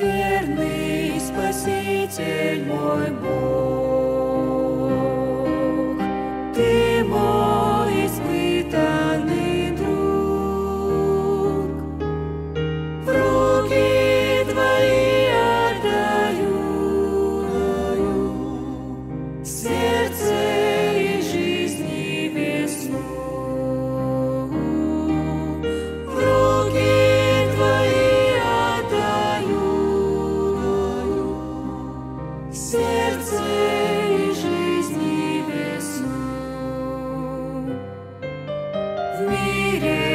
верный Спаситель мой Бог. Reading.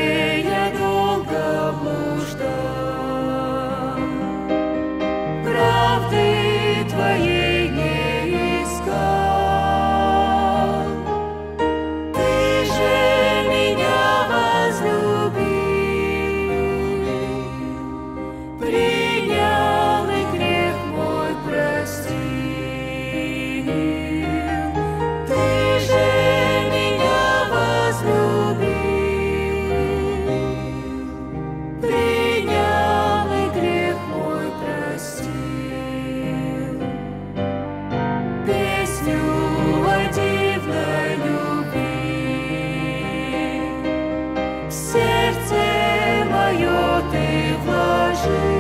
shame.